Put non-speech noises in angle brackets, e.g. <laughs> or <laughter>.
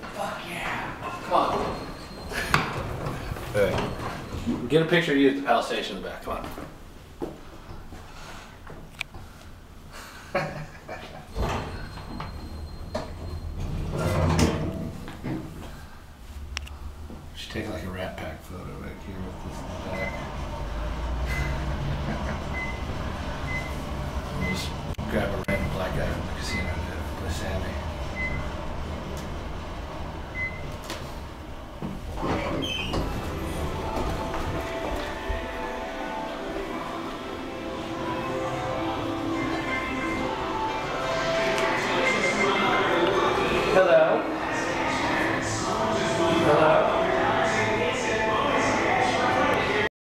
Fuck yeah. Come on. Hey. Get a picture of you at the Palace Station in the back. Come on. <laughs> Should take like a Rat Pack photo right here with this in the back. We'll <laughs> Just grab a